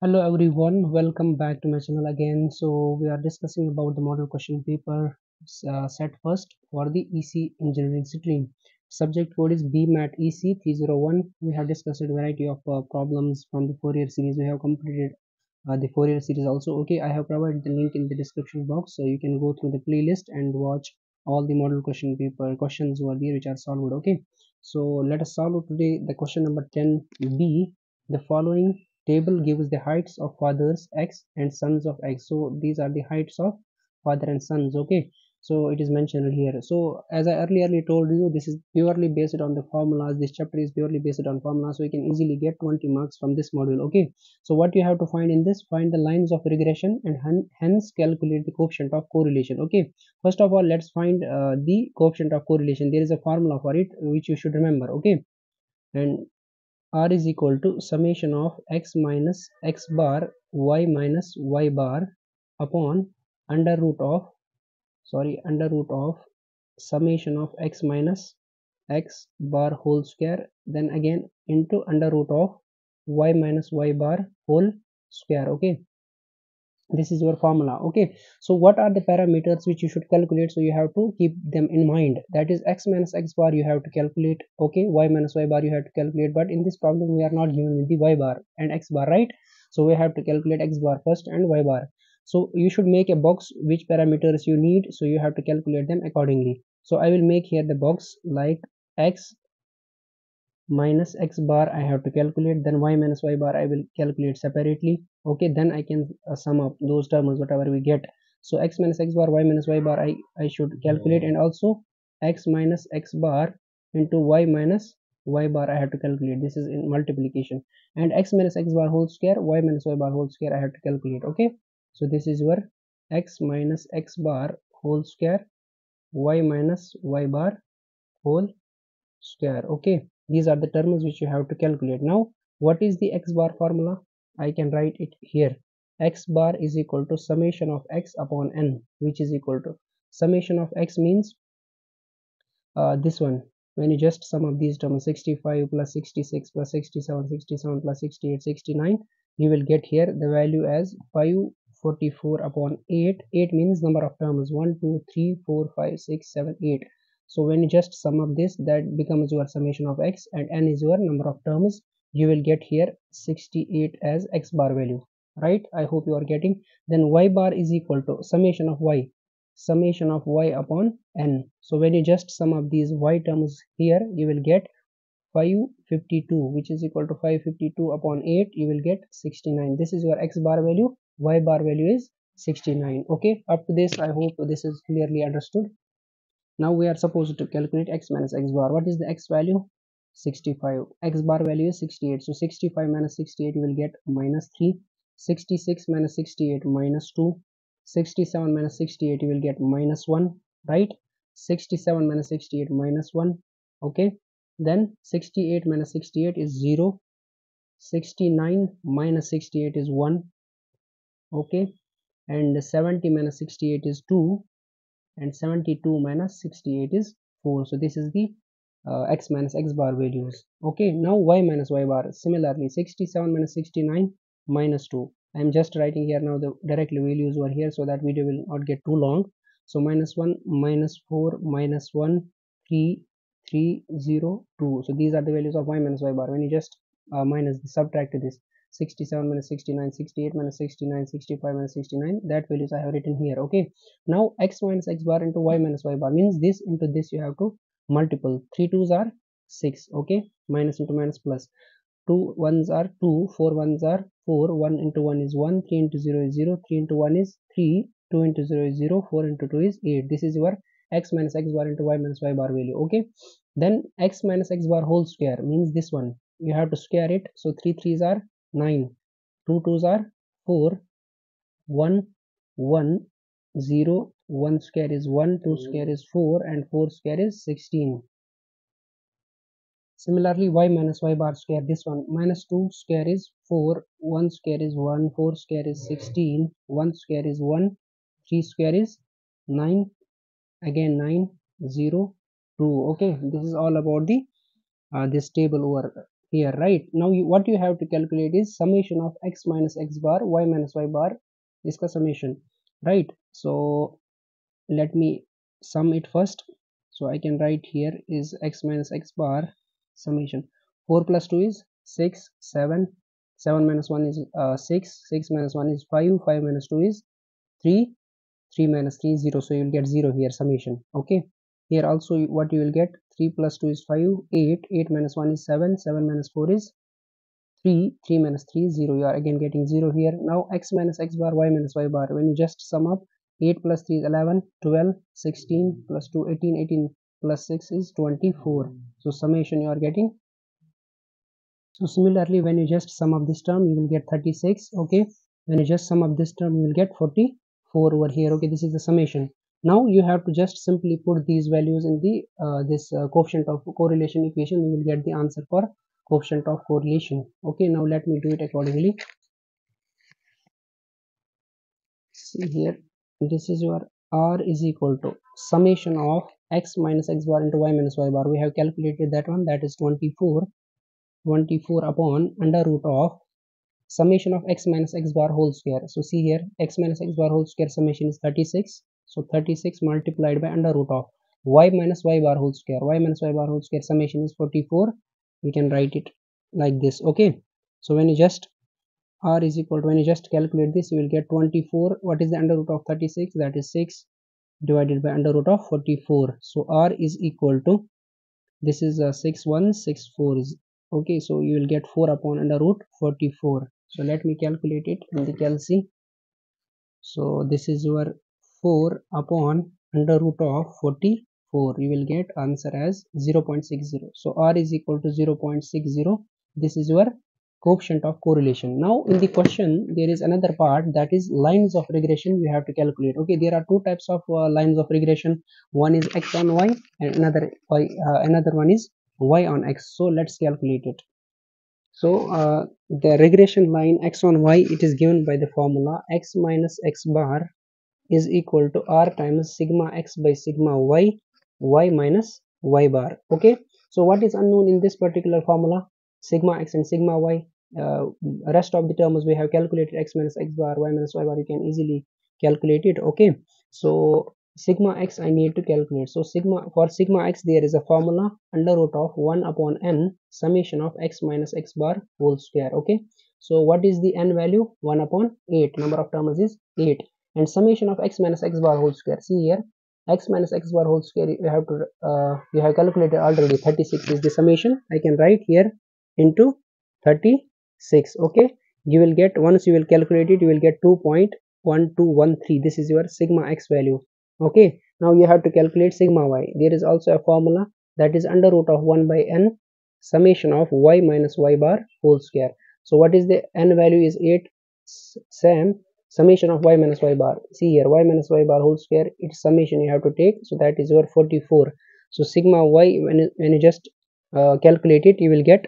hello everyone. Welcome back to my channel again. So we are discussing about the model question paper uh, set first for the ec engineering stream. Subject code is bmat ec 301 we have discussed a variety of uh, problems from the fourier series. We have completed uh, the fourier series also. Okay i have provided the link in the description box so you can go through the playlist and watch all the model question paper questions over there which are solved. Okay so let us solve today the question number 10b the following table gives the heights of fathers x and sons of x. So these are the heights of father and sons okay? So it is mentioned here. So as i earlier told you this is purely based on the formulas. This chapter is purely based on formulas so you can easily get 20 marks from this module okay? So what you have to find in this find the lines of regression and hence calculate the coefficient of correlation okay? First of all let's find uh, the coefficient of correlation. There is a formula for it which you should remember okay? And r is equal to summation of x minus x bar y minus y bar upon under root of sorry under root of summation of x minus x bar whole square then again into under root of y minus y bar whole square okay this is your formula okay? So what are the parameters which you should calculate? So you have to keep them in mind. That is x minus x bar you have to calculate okay? Y minus y bar you have to calculate but in this problem we are not given the y bar and x bar right? So we have to calculate x bar first and y bar. So you should make a box which parameters you need so you have to calculate them accordingly. So i will make here the box like x minus x bar I have to calculate then y minus y bar I will calculate separately. Okay then I can uh, sum up those terms whatever we get. So x minus x bar y minus y bar I, I should calculate and also x minus x bar into y minus y bar I have to calculate. This is in multiplication. And x minus x bar whole square y minus y bar whole square I have to calculate. Okay? So this is your x minus x bar whole square y minus y bar whole square. Okay these are the terms which you have to calculate. Now what is the x bar formula? I can write it here. X bar is equal to summation of x upon n which is equal to summation of x means uh, this one. When you just sum up these terms 65 plus 66 plus 67 67 plus 68 69 you will get here the value as 544 upon 8 8 means number of terms. 1 2 3 4 5 6 7 8 so when you just sum up this that becomes your summation of x and n is your number of terms. You will get here 68 as x bar value right? I hope you are getting. Then y bar is equal to summation of y summation of y upon n. So when you just sum up these y terms here you will get 552 which is equal to 552 upon 8 you will get 69 this is your x bar value. Y bar value is 69 okay up to this i hope this is clearly understood now we are supposed to calculate x minus x bar. What is the x value? 65 x bar value is 68 so 65 minus 68 you will get minus 3 66 minus 68 minus 2 67 minus 68 you will get minus 1 right? 67 minus 68 minus 1 okay? Then 68 minus 68 is 0 69 minus 68 is 1 okay? And 70 minus 68 is 2 and 72 minus 68 is 4 so this is the uh, x minus x bar values. Okay now y minus y bar. Similarly 67 minus 69 minus 2 i am just writing here now the directly values over here so that video will not get too long. So minus 1 minus 4 minus 1 3 3 0 2 so these are the values of y minus y bar. When you just uh, minus subtract this 67 minus 69 68 minus 69 65 minus 69 that values i have written here okay? Now x minus x bar into y minus y bar means this into this you have to multiple. 3 twos are 6 okay? Minus into minus plus. 2 ones are 2 4 ones are 4 1 into 1 is 1 3 into 0 is 0 3 into 1 is 3 2 into 0 is 0 4 into 2 is 8 this is your x minus x bar into y minus y bar value okay? Then x minus x bar whole square means this one. You have to square it. So 3 threes are 9 2 twos are 4 1 1 0 1 square is 1 2 square is 4 and 4 square is 16 similarly y minus y bar square this one minus 2 square is 4 1 square is 1 4 square is 16 1 square is 1 3 square is 9 again 9 0 2 okay this is all about the uh, this table over here right? Now you, what you have to calculate is summation of x minus x bar y minus y bar is the summation right? So let me sum it first. So i can write here is x minus x bar summation. 4 plus 2 is 6 7 7 minus 1 is uh, 6 6 minus 1 is 5 5 minus 2 is 3 3 minus 3 is 0 so you will get 0 here summation okay here also what you will get 3 plus 2 is 5 8 8 minus 1 is 7 7 minus 4 is 3 3 minus 3 is 0 you are again getting 0 here. Now x minus x bar y minus y bar. When you just sum up 8 plus 3 is 11 12 16 plus 2 18 18 plus 6 is 24 so summation you are getting. So similarly when you just sum up this term you will get 36 okay? When you just sum up this term you will get 44 over here okay? This is the summation now you have to just simply put these values in the uh, this uh, coefficient of correlation equation. You will get the answer for coefficient of correlation. Okay now let me do it accordingly. See here this is your r is equal to summation of x minus x bar into y minus y bar. We have calculated that one that is 24 24 upon under root of summation of x minus x bar whole square. So see here x minus x bar whole square summation is 36 so 36 multiplied by under root of y minus y bar whole square. Y minus y bar whole square summation is 44 we can write it like this okay? So when you just r is equal to when you just calculate this you will get 24 what is the under root of 36 that is 6 divided by under root of 44 so r is equal to this is uh, a 6164 is okay? So you will get 4 upon under root 44 so let me calculate it in the calc. So this is your 4 upon under root of 44 you will get answer as 0.60 so r is equal to 0.60 this is your coefficient of correlation. Now in the question there is another part that is lines of regression we have to calculate. Okay there are two types of uh, lines of regression. One is x on y and another y uh, another one is y on x. So let's calculate it. So uh, the regression line x on y it is given by the formula x minus x bar is equal to r times sigma x by sigma y y minus y bar okay so what is unknown in this particular formula sigma x and sigma y uh, rest of the terms we have calculated x minus x bar y minus y bar you can easily calculate it okay so sigma x I need to calculate. So sigma for sigma x there is a formula under root of 1 upon n summation of x minus x bar whole square. Okay. So what is the n value? 1 upon 8. Number of terms is 8. And summation of x minus x bar whole square. See here x minus x bar whole square you have to uh, you have calculated already 36 is the summation. I can write here into 36. Okay. You will get once you will calculate it you will get 2.1213 this is your sigma x value okay now you have to calculate sigma y there is also a formula that is under root of 1 by n summation of y minus y bar whole square so what is the n value is 8 same summation of y minus y bar. See here y minus y bar whole square its summation you have to take. So that is your 44 so sigma y when you, when you just uh, calculate it you will get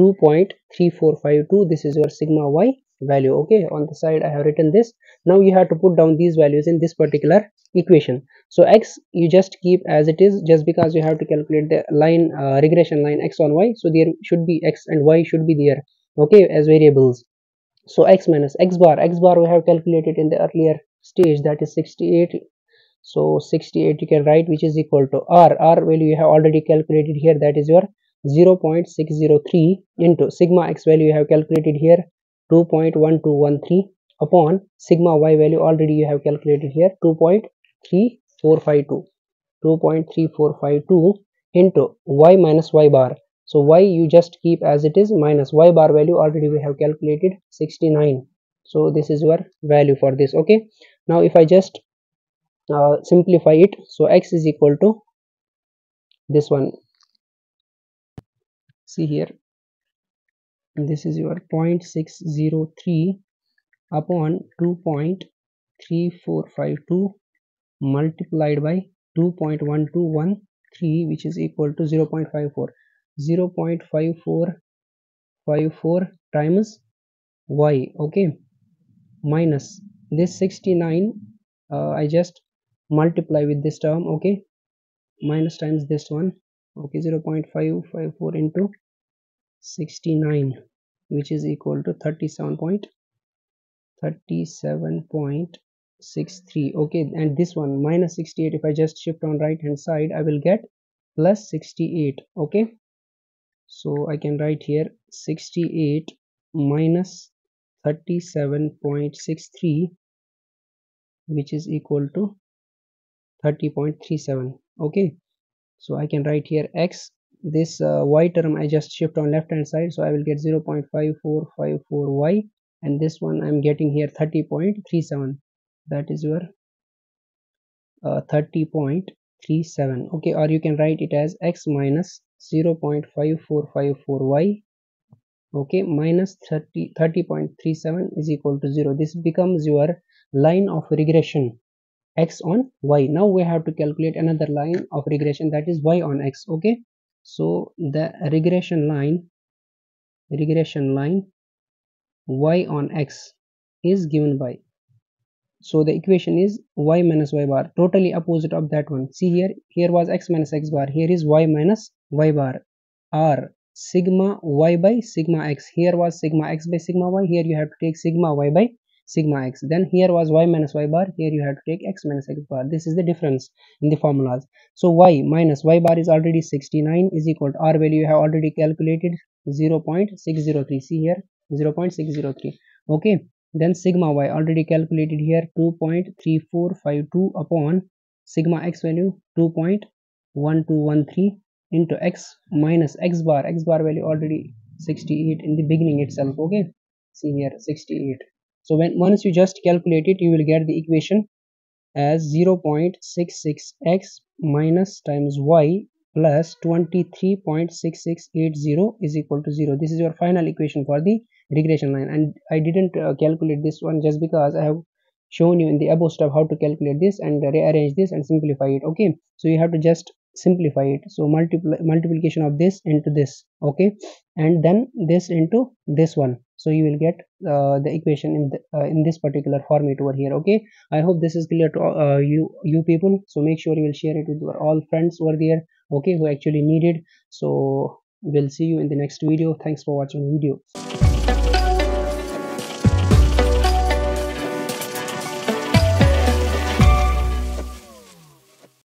2.3452 this is your sigma y value okay? On the side i have written this. Now you have to put down these values in this particular equation. So x you just keep as it is just because you have to calculate the line uh, regression line x on y. So there should be x and y should be there okay as variables so x minus x bar x bar we have calculated in the earlier stage that is 68 so 68 you can write which is equal to r. R value you have already calculated here that is your 0.603 into sigma x value you have calculated here 2.1213 upon sigma y value already you have calculated here 2.3452 2.3452 into y minus y bar so y you just keep as it is minus y bar value already we have calculated 69 so this is your value for this okay? Now if i just uh, simplify it so x is equal to this one. See here this is your 0.603 upon 2.3452 multiplied by 2.1213 which is equal to 0 0.54 0 0.5454 times y okay? Minus this 69 uh, I just multiply with this term okay? Minus times this one okay? 0 0.554 into 69 which is equal to 37 point 37.63 okay? And this one minus 68 if i just shift on right hand side i will get plus 68 okay so i can write here 68 minus 37.63 which is equal to 30.37 okay? So i can write here x. This uh, y term i just shift on left hand side so i will get 0.5454y and this one i'm getting here 30.37 that is your uh, 30.37 okay? Or you can write it as x minus 0.5454y okay minus 30 30.37 is equal to 0 this becomes your line of regression x on y. Now we have to calculate another line of regression that is y on x okay. So the regression line regression line y on x is given by so the equation is y minus y bar. Totally opposite of that one. See here here was x minus x bar. Here is y minus y bar. R sigma y by sigma x. Here was sigma x by sigma y. Here you have to take sigma y by sigma x. Then here was y minus y bar. Here you have to take x minus x bar. This is the difference in the formulas. So y minus y bar is already 69 is equal to r value you have already calculated 0 0.603 see here 0 0.603 okay then sigma y already calculated here 2.3452 upon sigma x value 2.1213 into x minus x bar. X bar value already 68 in the beginning itself okay? See here 68 so when once you just calculate it you will get the equation as 0.66x minus times y plus 23.6680 is equal to 0 this is your final equation for the regression line. And I didn't uh, calculate this one just because I have shown you in the above step how to calculate this and rearrange this and simplify it. Okay? So you have to just simplify it. So multiply multiplication of this into this. Okay? And then this into this one. So you will get uh, the equation in the, uh, in this particular format over here. Okay? I hope this is clear to uh, you you people. So make sure you will share it with your all friends over there. Okay? Who actually need it. So we'll see you in the next video. Thanks for watching the video